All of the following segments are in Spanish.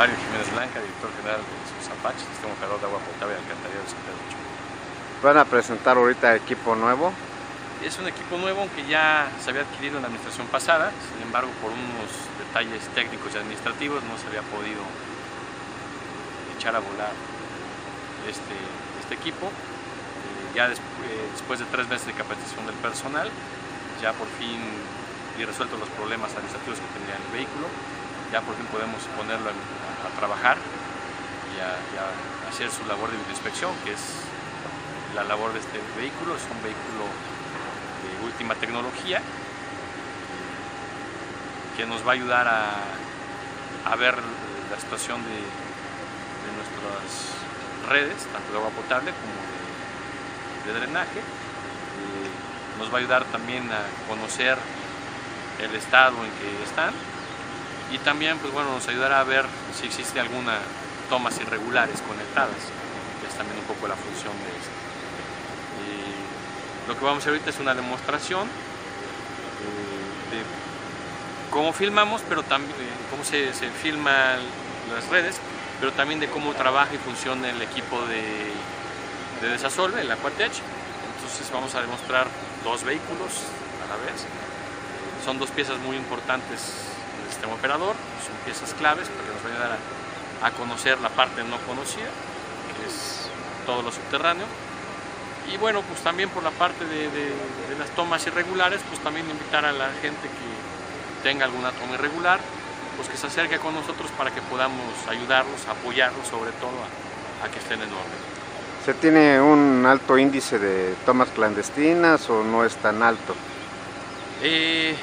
Mario Jiménez Blanca, director general de Susapach, Sistema Operador de Agua Potable y Alcantarillado de San Pedro. ¿Van a presentar ahorita equipo nuevo? Es un equipo nuevo que ya se había adquirido en la administración pasada, sin embargo por unos detalles técnicos y administrativos no se había podido echar a volar este, este equipo. Eh, ya eh, después de tres meses de capacitación del personal, ya por fin y resueltos los problemas administrativos que tendría el vehículo, ya por fin podemos ponerlo a, trabajar y a, hacer su labor de inspección, que es la labor de este vehículo. Es un vehículo de última tecnología que nos va a ayudar a, ver la situación de, nuestras redes, tanto de agua potable como de, de drenaje. Eh, nos va a ayudar también a conocer el estado en que están y también pues bueno nos ayudará a ver si existe alguna tomas irregulares conectadas, que es también un poco la función de esto. Eh, lo que vamos a hacer ahorita es una demostración eh, de cómo filmamos, pero también eh, cómo se, se filman las redes, pero también de cómo trabaja y funciona el equipo de, de desasolve, el Aquatech. Entonces vamos a demostrar dos vehículos a la vez. Son dos piezas muy importantes sistema operador, son piezas claves porque nos van a ayudar a, a conocer la parte no conocida, que es todo lo subterráneo. Y bueno, pues también por la parte de, de- de las tomas irregulares, pues también invitar a la gente que tenga alguna toma irregular, pues que se acerque con nosotros para que podamos ayudarlos, apoyarlos sobre todo a, a que estén en orden. ¿Se tiene un alto índice de tomas clandestinas o no es tan alto? Eh,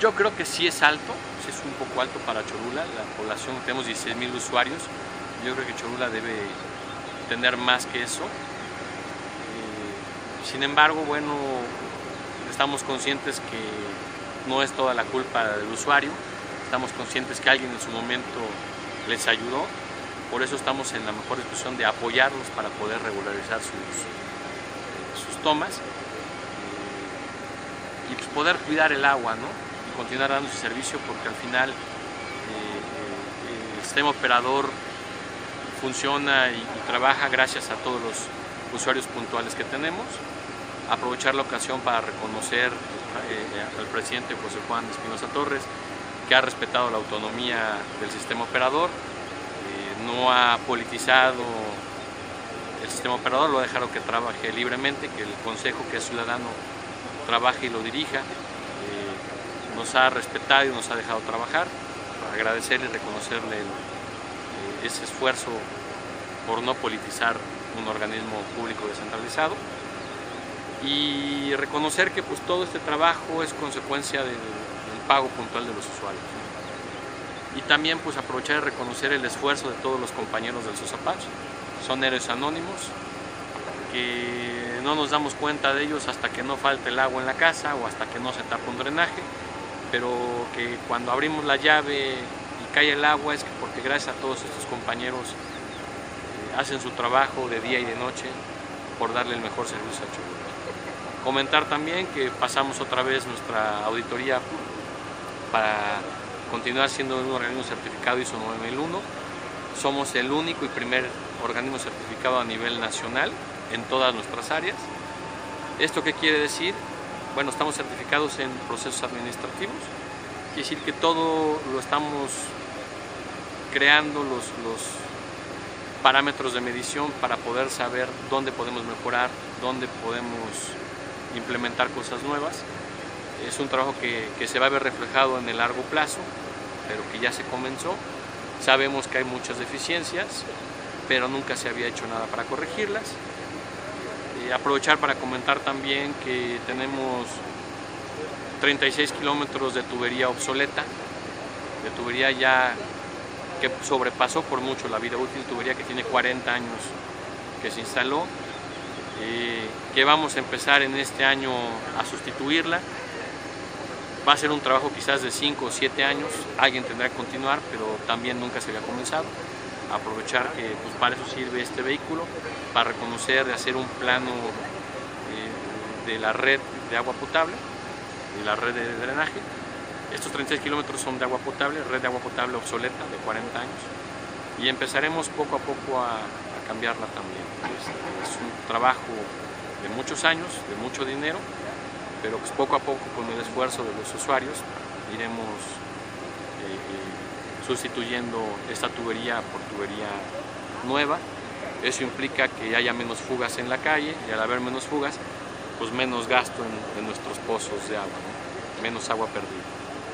yo creo que sí es alto, es un poco alto para Cholula, la población, tenemos 16 mil usuarios, yo creo que Cholula debe tener más que eso. Eh, sin embargo, bueno, estamos conscientes que no es toda la culpa del usuario, estamos conscientes que alguien en su momento les ayudó, por eso estamos en la mejor disposición de apoyarlos para poder regularizar sus, eh, tomas y pues poder cuidar el agua, ¿no? Continuar dando ese servicio porque al final eh, eh, el sistema operador funciona y, trabaja gracias a todos los usuarios puntuales que tenemos. Aprovechar la ocasión para reconocer eh, al presidente José Juan Espinosa Torres que ha respetado la autonomía del sistema operador, eh, no ha politizado el sistema operador, lo ha dejado que trabaje libremente, que el consejo que es ciudadano trabaje y lo dirija. Nos ha respetado y nos ha dejado trabajar. Agradecerle y reconocerle eh, ese esfuerzo por no politizar un organismo público descentralizado y reconocer que pues todo este trabajo es consecuencia del, del pago puntual de los usuarios. Y también pues aprovechar y reconocer el esfuerzo de todos los compañeros del SOSAPACH, son héroes anónimos, que no nos damos cuenta de ellos hasta que no falte el agua en la casa o hasta que no se tapa un drenaje, pero que cuando abrimos la llave y cae el agua es que porque gracias a todos estos compañeros eh, hacen su trabajo de día y de noche por darle el mejor servicio a Cholula. Comentar también que pasamos otra vez nuestra auditoría para continuar siendo un organismo certificado ISO 9001. Somos el único y primer organismo certificado a nivel nacional en todas nuestras áreas. ¿Esto qué quiere decir? Bueno, estamos certificados en procesos administrativos, quiere decir que todo lo estamos creando los, los parámetros de medición para poder saber dónde podemos mejorar, dónde podemos implementar cosas nuevas. Es un trabajo que, que se va a ver reflejado en el largo plazo, pero que ya se comenzó. Sabemos que hay muchas deficiencias, pero nunca se había hecho nada para corregirlas. Eh, aprovechar para comentar también que tenemos 36 kilómetros de tubería obsoleta, de tubería ya que sobrepasó por mucho la vida útil, tubería que tiene 40 años que se instaló, eh, que vamos a empezar en este año a sustituirla. Va a ser un trabajo quizás de 5 o 7 años, alguien tendrá que continuar, pero también nunca se había comenzado. Aprovechar que pues, para eso sirve este vehículo, para reconocer, hacer un plano eh, de la red de agua potable, de la red de drenaje, Estos 36 kilómetros son de agua potable, red de agua potable obsoleta de 40 años y empezaremos poco a poco a, cambiarla también. Es, es, un trabajo de muchos años, de mucho dinero, pero pues poco a poco con el esfuerzo de los usuarios iremos eh, eh, sustituyendo esta tubería por tubería nueva. Eso implica que haya menos fugas en la calle y al haber menos fugas, pues menos gasto en, en nuestros pozos de agua, ¿no? menos agua perdida.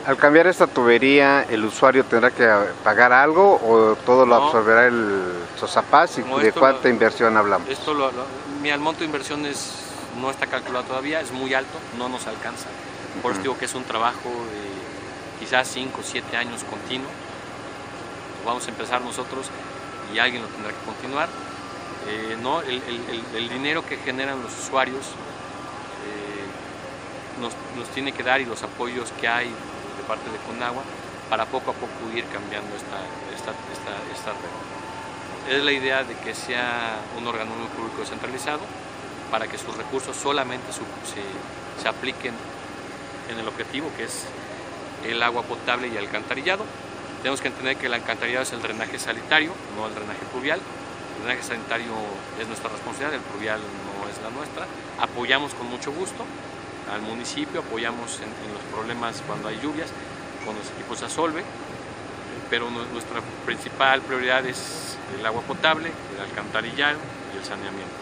Al cambiar esta tubería, ¿el usuario tendrá que pagar algo o todo lo No. absorberá el Sosapaz y de cuánta lo- inversión hablamos? Esto lo, lo- mira, el monto de inversión es- no está calculado todavía, es muy alto, no nos alcanza. Por eso Ujú. digo que es un trabajo de quizás 5 o 7 años continuo. Vamos a empezar nosotros y alguien lo tendrá que continuar. Eh, no, el, dinero que generan los usuarios eh, nos, nos tiene que dar y los apoyos que hay de parte de Conagua para poco a poco ir cambiando esta, esta, esta, red. Es la idea de que sea un organismo público descentralizado para que sus recursos solamente se, se apliquen en el objetivo que es el agua potable y alcantarillado. Tenemos que entender que el alcantarillado es el drenaje sanitario, no el drenaje pluvial. El drenaje sanitario es nuestra responsabilidad, el pluvial no es la nuestra. Apoyamos con mucho gusto al municipio, apoyamos en, los problemas cuando hay lluvias con los equipos de Asolve, pero nu- nuestra principal prioridad es el agua potable, el alcantarillado y el saneamiento.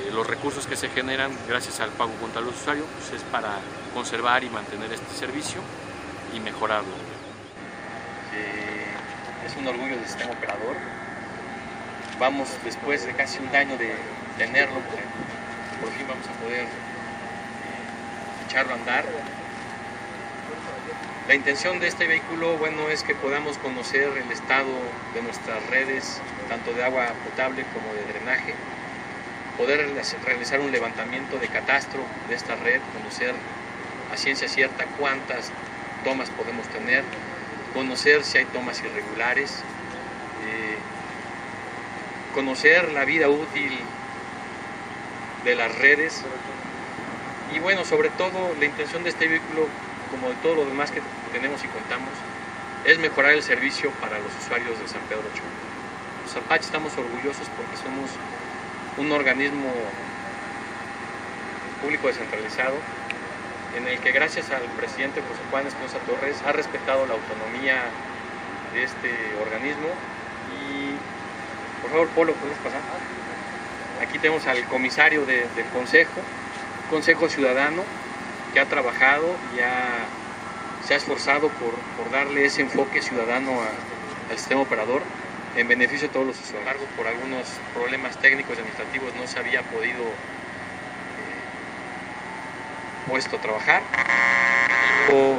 Eh, los recursos que se generan gracias al pago contra los usuarios pues, es para conservar y mantener este servicio y mejorarlo. Eh, es un orgullo del sistema operador. Vamos después de casi un año de tenerlo, pues, por fin vamos a poder eh, echarlo a andar. La intención de este vehículo, bueno, es que podamos conocer el estado de nuestras redes, tanto de agua potable como de drenaje, poder realiz- realizar un levantamiento de catastro de esta red, conocer a ciencia cierta cuántas tomas podemos tener, conocer si hay tomas irregulares, eh, conocer la vida útil de las redes y bueno, sobre todo la intención de este vehículo, como de todo lo demás que tenemos y contamos, es mejorar el servicio para los usuarios de San Pedro Cholula. Los Apache estamos orgullosos porque somos un organismo público descentralizado en el que gracias al presidente José Juan Espinosa Torres ha respetado la autonomía de este organismo y por favor Polo, ¿puedes pasar? Aquí tenemos al comisario de- del consejo, consejo ciudadano que ha trabajado y ha- se ha esforzado por, por darle ese enfoque ciudadano al sistema operador en beneficio de todos los usuarios. Por algunos problemas técnicos y administrativos no se había podido puesto a trabajar. O,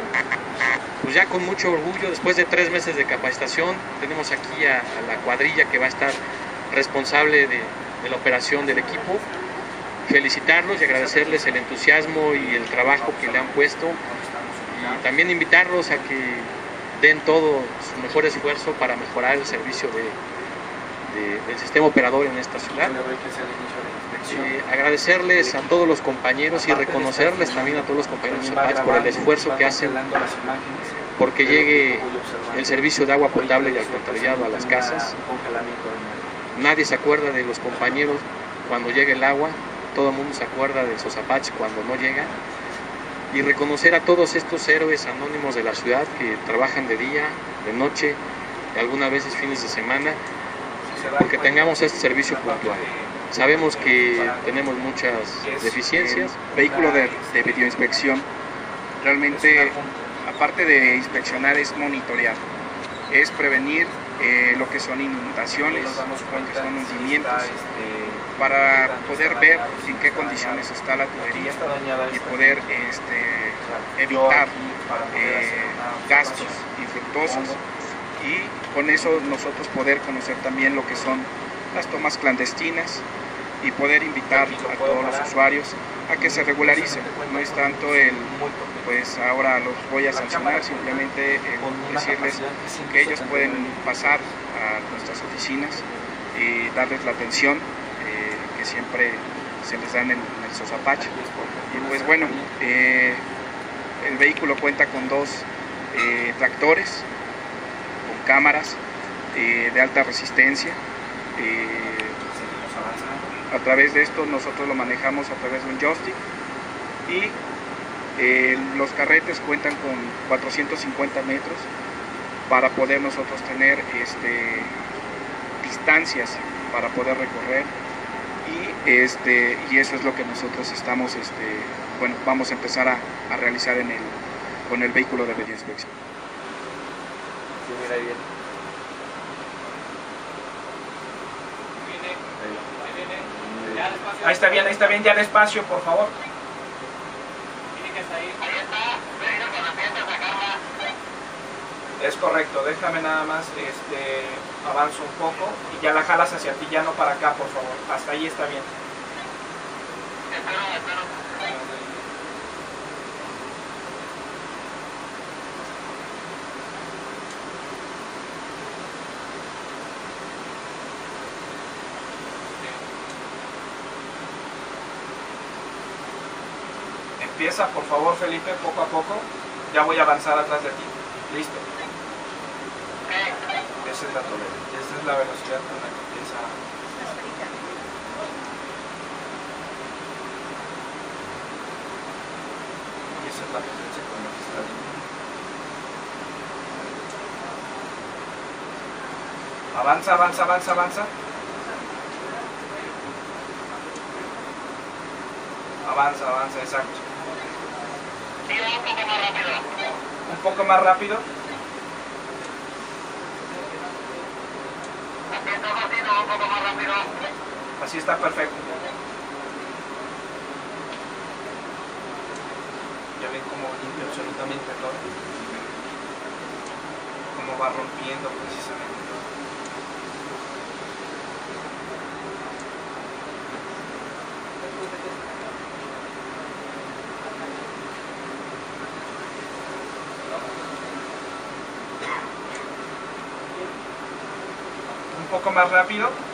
pues ya con mucho orgullo, después de tres meses de capacitación, tenemos aquí a, la cuadrilla que va a estar responsable de, la operación del equipo. Felicitarlos y agradecerles el entusiasmo y el trabajo que le han puesto. Y también invitarlos a que den todo su mejor esfuerzo para mejorar el servicio de- del sistema operador en esta ciudad. Eh, agradecerles a todos los compañeros y reconocerles también a todos los compañeros por el esfuerzo que hacen porque llegue el servicio de agua potable y alcantarillado a las casas. Nadie se acuerda de los compañeros cuando llega el agua, todo el mundo se acuerda de Sosapach cuando no llega. Y reconocer a todos estos héroes anónimos de la ciudad que trabajan de día, de noche, y algunas veces fines de semana, porque tengamos este servicio puntual. Sabemos que tenemos muchas deficiencias, vehículo de, de videoinspección. Realmente, aparte de inspeccionar, es monitorear, es prevenir eh, lo que son inundaciones, lo que son hundimientos, para poder ver en qué condiciones está la tubería y poder este, evitar eh, gastos infructuosos. Y con eso nosotros poder conocer también lo que son las tomas clandestinas y poder invitar a todos los usuarios a que se regularicen. No es tanto el, pues ahora los voy a sancionar, simplemente eh, decirles que ellos pueden pasar a nuestras oficinas y darles la atención eh, que siempre se les da en el, en el Sosapache. Y pues bueno, eh, El vehículo cuenta con dos eh, tractores, con cámaras de alta resistencia. Eh, a través de esto nosotros lo manejamos a través de un joystick y los carretes cuentan con 450 metros para poder nosotros tener este, distancias para poder recorrer y, este, y eso es lo que nosotros estamos, este, bueno, vamos a empezar a, a realizar en el, con el vehículo de media inspección. Ahí está bien, ahí está bien, ya despacio, por favor. Es correcto, déjame nada más, este, avanzo un poco y ya la jalas hacia ti, ya no para acá, por favor. Hasta ahí está bien. Empieza, por favor, Felipe, poco a poco. Ya voy a avanzar atrás de ti. Listo. Esa es la tolerancia, esa es la velocidad con la que empieza. Y esa es la potencia con la que está Avanza, avanza, avanza, avanza. Avanza, avanza, exacto. Un poco más rápido. Un poco más rápido. Así está perfecto. Ya ven cómo limpia absolutamente todo. Cómo va rompiendo precisamente. Poco más rápido.